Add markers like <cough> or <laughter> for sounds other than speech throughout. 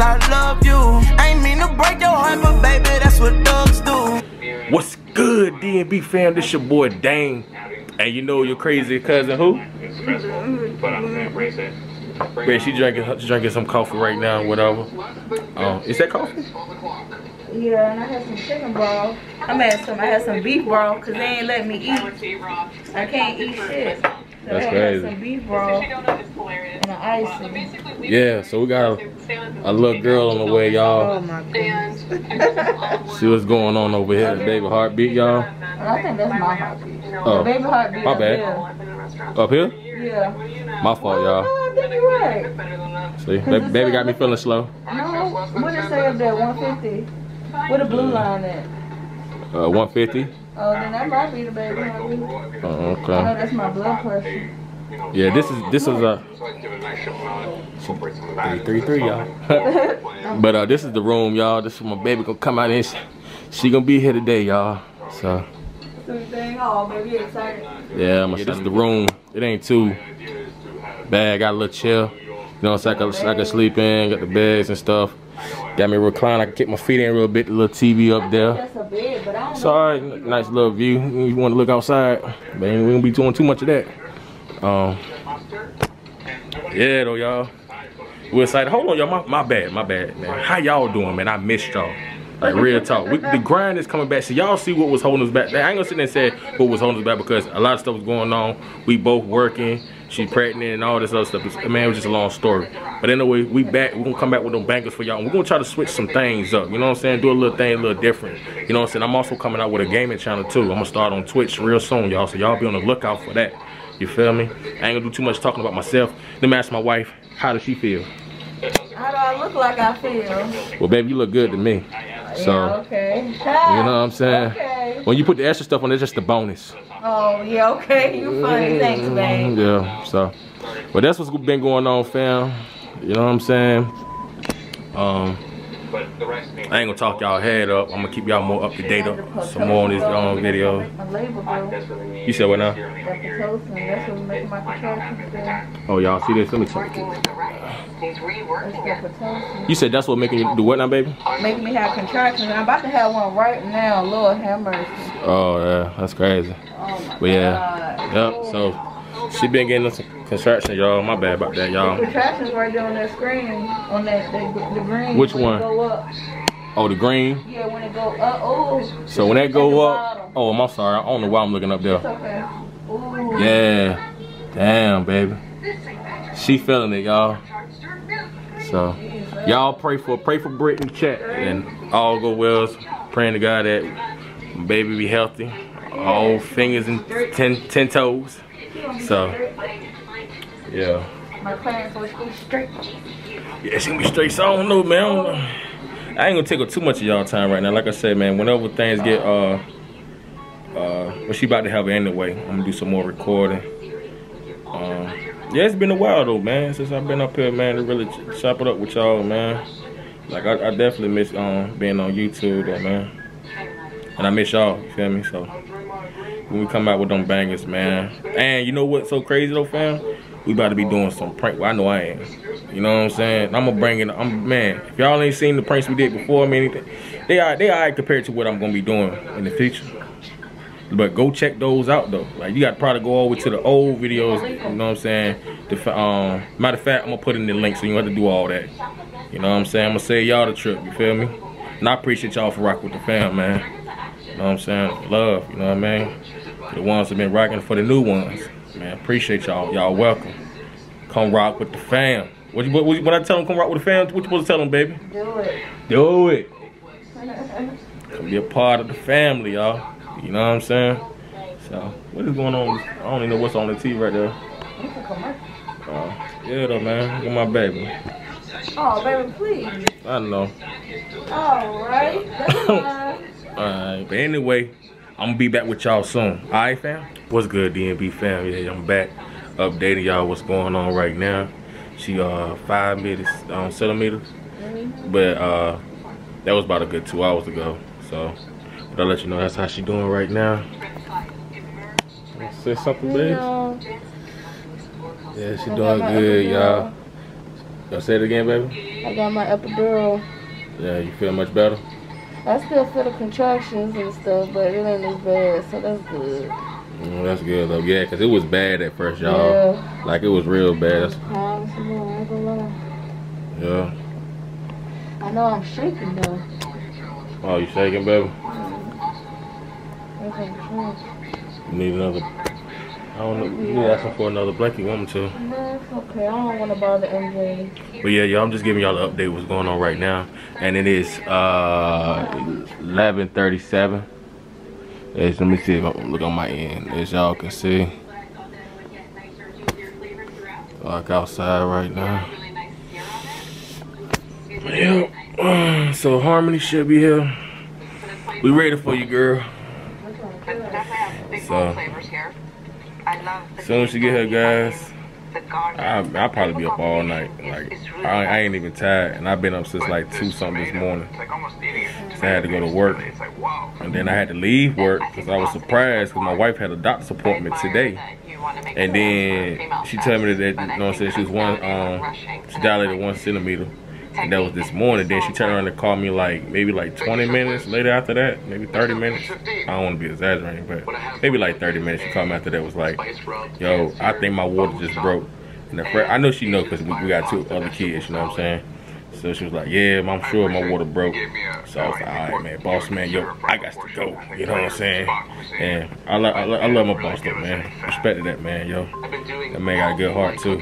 cause I love you. Ain't mean to break your heart, but baby, that's what thugs do. What's good, DNB fam? This your boy Dame. And you know your crazy cousin who? Man, she drinking she drinking some coffee right now, whatever. Um, is that coffee? Yeah, and I had some chicken broth. I had some. I had some beef broth because they ain't let me eat. I can't eat shit. So That's crazy. Some beef broth and an icing. Yeah, so we got a, a little girl on the way, y'all. Oh my goodness. <laughs> See what's going on over here, baby heartbeat, y'all. I think that's my heartbeat. Oh, Baby heartbeat. my bad. there. Up here? Yeah. My fault, y'all. Oh, I think you're right. See, baby, baby got me feeling slow. No, what did it say up there? 150. Where the blue line at? Uh, 150. Oh, then that might be the baby heartbeat. Uh, I know okay. that's my blood pressure. Yeah, this is this is a three three three, y'all. <laughs> but uh, this is the room, y'all. This is my baby gonna come out and she, she gonna be here today, y'all. So Everything all, baby, excited. yeah, I'm yeah, this is the room. It ain't too bad. Got a little chill. You know, so I so I can sleep in. Got the beds and stuff. Got me reclined. I can kick my feet in real bit. The little TV up there. That's a bed, but I don't So alright, nice little view. You want to look outside, but ain't we gonna be doing too much of that. Um, yeah though, y'all. We're excited. Hold on, y'all. My, my bad, my bad, man. How y'all doing, man? I missed y'all. Like real talk. We, the grind is coming back. So y'all see what was holding us back. I ain't gonna sit there and say what was holding us back because a lot of stuff was going on. We both working. She pregnant and all this other stuff. It's, man, it was just a long story. But anyway, we back. We're gonna come back with them bangers for y'all. And we're gonna try to switch some things up. You know what I'm saying? Do a little thing a little different. You know what I'm saying? I'm also coming out with a gaming channel too. I'm gonna start on Twitch real soon, y'all. So y'all be on the lookout for that. You feel me? I ain't gonna do too much talking about myself. Let me ask my wife, how does she feel? How do I look like I feel? Well, baby, you look good to me. So, yeah, okay. you know what I'm saying? Okay. When you put the extra stuff on, it's just a bonus. Oh, yeah, okay. You funny. Thanks, babe. Yeah, so. But that's what's been going on, fam. You know what I'm saying? Um, I ain't gonna talk y'all head up. I'm gonna keep y'all more up to date up. Some more on this um, video. Label. You said what now? That Pitocin, that's what my. Oh, y'all see this? Let me check it. That's the Pitocin. You said that's what making you do what now, baby? Making me have contractions. I'm about to have one right now. Lord have mercy. Oh, yeah, that's crazy. Oh, my But yeah, God. yep. So she been getting some contractions, y'all. My bad about that, y'all. Contractions right there on that screen, on that, the, the green. Which when one? It go up. Oh, the green. Yeah, when it go up. Oh. So when that go up, bottom. oh, I'm sorry. I don't know why I'm looking up It's there. okay. Ooh. Yeah, damn, baby. She feeling it, y'all. So y'all pray for pray for Britt in the chat and all go well. Praying to God that baby be healthy, all fingers and ten ten toes. So yeah. My parents was go straight. Yeah, she gonna be straight. So I don't know, man. I, don't know. I ain't gonna take up too much of y'all time right now. Like I said, man, whenever things get uh uh well she about to have it anyway. I'm gonna do some more recording. Um yeah, it's been a while though, man, since I've been up here, man, to really ch- chop it up with y'all, man. Like I, I definitely miss um being on YouTube though, man. And I miss y'all, you feel me? So when we come out with them bangers, man. And you know what's so crazy though, fam? We about to be doing some prank. Well, I know I am. You know what I'm saying? I'm gonna bring it. I'm man. If y'all ain't seen the pranks we did before, I mean, anything, they are they are compared to what I'm gonna be doing in the future. But go check those out though. Like you got to probably go over to the old videos. You know what I'm saying? The, um, matter of fact, I'm gonna put in the link so you don't have to do all that. You know what I'm saying? I'm gonna save y'all the trip. You feel me? And I appreciate y'all for rocking with the fam, man. You know what I'm saying? Love. You know what I mean? The ones that been rocking for the new ones, man. Appreciate y'all. Y'all welcome. Come rock with the fam. What you what, what, when I tell them come rock with the fam? What you supposed to tell them, baby? Do it. Do it. <laughs> Come be a part of the family, y'all. You know what I'm saying? So, what is going on? I don't even know what's on the TV right there. It's a commercial. Uh, yeah, though, man. Look at my baby. Oh, baby, please. I know. All right. <laughs> All right. but anyway, I'm gonna be back with y'all soon. Alright, fam? What's good, DNB fam? Yeah, I'm back updating y'all what's going on right now. She uh five meters um, centimeters, but uh that was about a good two hours ago. So, I'll let you know that's how she doing right now. Say something, babe. Yeah. Yeah, she doing good, y'all. I'll say it again, baby. I got my epidural. Yeah, you feel much better? I still feel the contractions and stuff, but it ain't as bad, so that's good. Mm, that's good though. Yeah, cause it was bad at first, y'all. Yeah. Like it was real bad. That's- Honestly, I ain't gonna lie. yeah. I know I'm shaking though. Oh, you shaking, baby? You need another. I don't know. You need to ask him for another blanket. You want me to? No, it's okay. I don't want to bother MJ. But yeah, y'all, I'm just giving y'all the update what's going on right now. And it is uh 11:37. It's, let me see if I look on my end. As y'all can see, like outside right now. Yep. <clears throat> So Harmony should be here. We ready for you, girl. So, as soon as she get here, guys, I, I'll probably be up all night. Like, I, I ain't even tired, and I've been up since like 2 something this morning. So I had to go to work. And then I had to leave work because I was surprised because my wife had a doctor's appointment today. And then she told me that, you know what I'm saying, she was one, um, she dilated one centimeter. And that was this morning. Then she turned around and called me like maybe like 20 minutes later after that, maybe 30 minutes. I don't want to be exaggerating, but maybe like 30 minutes. She called me after that was like, yo, I think my water just broke. And the I know she know because we, we got two other kids, you know what I'm saying? So she was like, yeah, I'm sure my water broke. So I was like, all right, man, boss man, yo, I got to go. You know what I'm saying? And I, lo- I, lo- I love my boss though, man. Respected that man, yo. That man got a good heart too.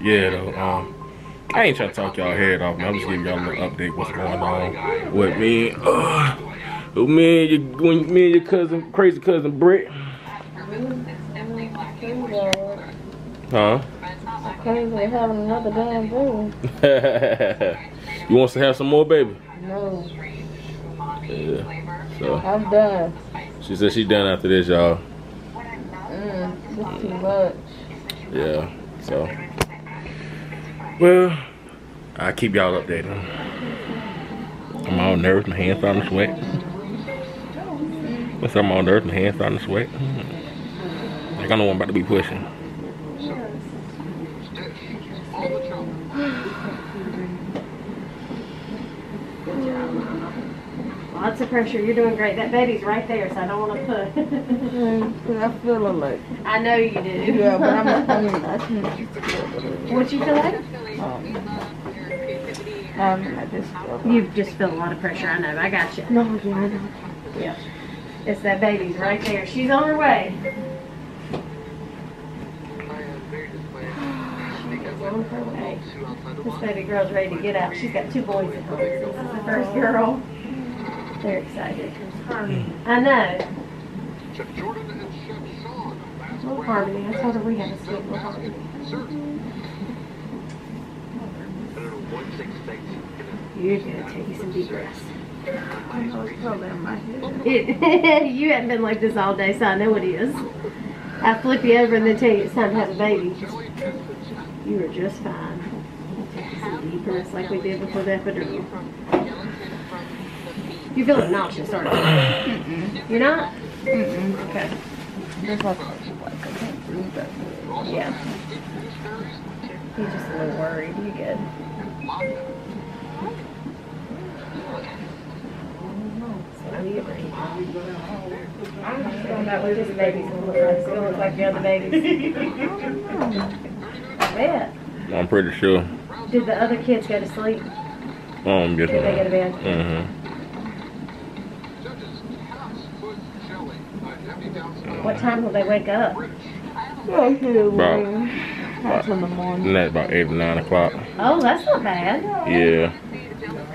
Yeah, though. Um, I ain't trying to talk y'all head off, man. I'm just giving y'all a little update what's going on with me. Uh, me and your, when me and your cousin, crazy cousin Britt. Huh? Crazy having another damn baby. you want to have some more, baby? No, Yeah. So I'm done. she said she's done after this, y'all. Mm, this too much. Yeah. So. Well, I keep y'all updated. I'm all nervous. My hands starting to sweat. What's up? I'm all nervous. My hands starting to sweat. Like I know I'm about to be pushing. Lots of pressure. You're doing great. That baby's right there, so I don't want to put. <laughs> I feel a like. I know you do. Yeah, but I'm. <laughs> I mean, I can't. what you feel like? Um, um, I just feel. You just feel a lot of pressure. I know. I got you. No, yeah, I know. Yeah. It's that baby's right there. She's on her way. On her way. This baby girl's ready to get out. She's got two boys at home. This is the first girl. They're excited. I know. Little Harmony. I told her we had a sweet little Harmony. You're gonna take you some deep breaths. I know it's probably in my head. It, you haven't been like this all day, so I know what it is. I flip you over and then tell you it's time to have a baby. You are just fine. Take some deep breaths like we did before the epidural. You feeling nauseous, aren't you? You're not? Mm-mm. Okay. Just like, like I can't breathe that good. Yeah. You're just a little worried. You good? So you breathe. I don't know what this baby's gonna look like. It's gonna look like the other babies. I bet. I'm pretty sure. Did the other kids go to sleep? Um, yes, Did they go to bed? Mm-hmm. What time will they wake up? Feel About- weird. In the morning. And that's about eight or nine o'clock. Oh, that's not bad. Yeah.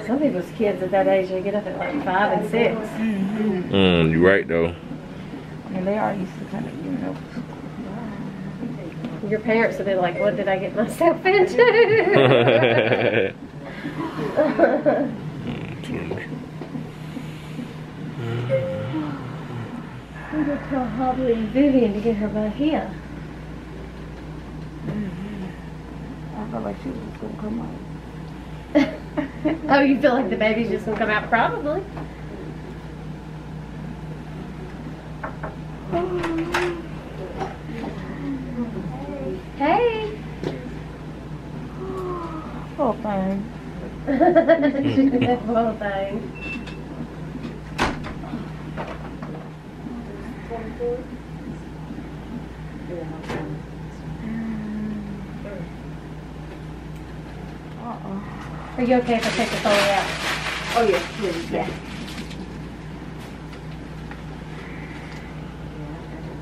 Some people's kids at that age, they get up at like five and six. Mm-hmm. Mm, you right though. I mean, they are used to kind of, you know. <laughs> Your parents will be like, what did I get myself into? <laughs> <laughs> We gotta tell Holly and Vivian to get her back here. Feel like she was just gonna come out. <laughs> oh, you feel like the baby's just gonna come out? Probably. Hey. Whole thing. she did that thing. Are you okay if I take the phone out? Oh, yeah, please, yeah.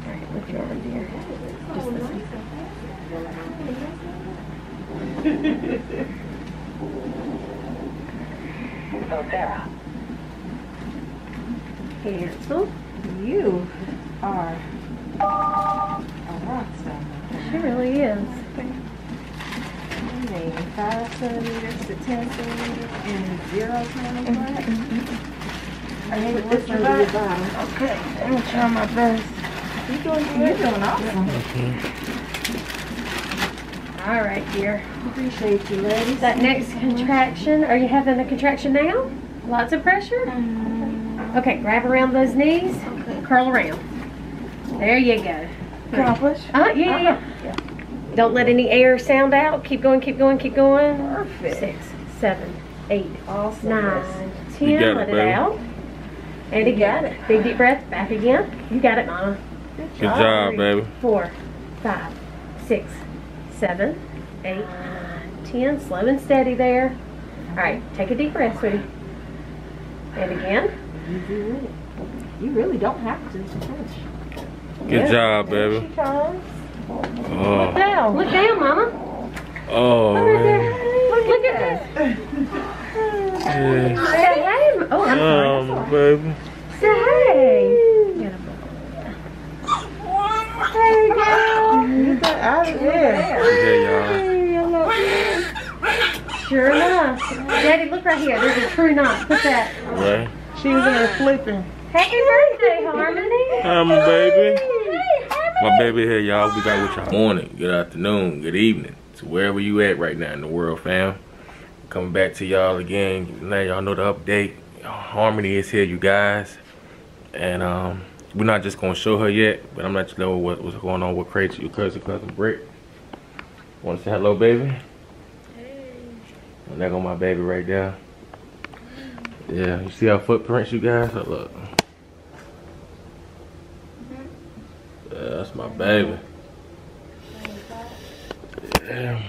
Alright, look your arm, dear. Just listen. Cancel. Oh, you are a rock star. She really is. Five centimeters to ten centimeters and zero pounds flat? I mean, what's your bottom? Okay, I'm gonna try my best. You're doing good? You're doing awesome. Mm-hmm. Okay. Alright, dear. Appreciate you, ladies. That next contraction, are you having a contraction now? Lots of pressure? Mm. Okay, grab around those knees, okay. curl around. There you go. Accomplished. Uh, yeah, yeah, yeah. Uh-huh. Don't let any air sound out. Keep going, keep going, keep going. Perfect. Six, seven, eight, Awesome. nine, ten. You got it, let it baby. out. And again. Got it. Big deep breath. Back again. You got it, Mama. Good job, baby. Four, five, six, seven, eight, nine, ten. Slow and steady there. All right, take a deep breath, sweetie. And again. You do it. You really don't have to push. Good job, There baby. She comes. Oh, Down. Look down, Mama. oh man. Look, look at this. Yeah. Say hey. Oh, I'm sorry. Um, baby. Say hey. Hey, girl. Get that out of there. Yeah, y'all. Sure enough. Daddy, look right here. There's a true knot. Put that. Right. She was in there flipping. Happy birthday, Harmony. I'm a baby. Hey. My baby here, y'all. We got with y'all. Morning, good afternoon, good evening. To wherever you at right now in the world, fam. Coming back to y'all again. Now y'all know the update. Harmony is here, you guys. And um, we're not just gonna show her yet, but I'm not you know what, what's going on with Crazy, your cousin, cousin Britt. Wanna say hello, baby? And there go my baby right there. Yeah, you see our footprints, you guys? Look. Yeah, that's my baby. Yeah.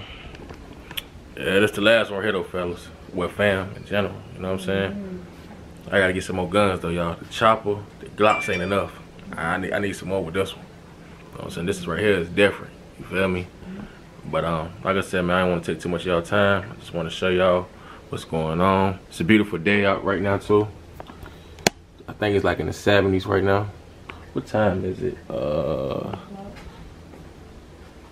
Yeah, that's the last one here though, fellas. Well, fam in general, you know what I'm saying? I gotta get some more guns though, y'all. The chopper, the Glocks ain't enough. I need, I need some more with this one. You know what I'm saying? This is right here is different. You feel me? But um, like I said, man, I don't want to take too much of y'all time. I just want to show y'all what's going on. It's a beautiful day out right now too. I think it's like in the 70s right now. What time is it? Uh,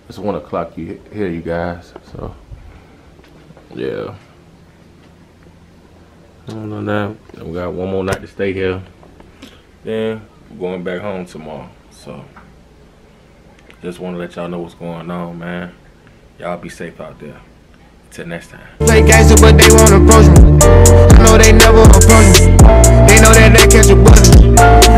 it's one o'clock you here, you guys. So, yeah. I don't know now. We got one more night to stay here. Then we're going back home tomorrow. So, just want to let y'all know what's going on, man. Y'all be safe out there. Till next time. Play gangster, but they won't approach me. I know they never approach me. They know that they catch a button.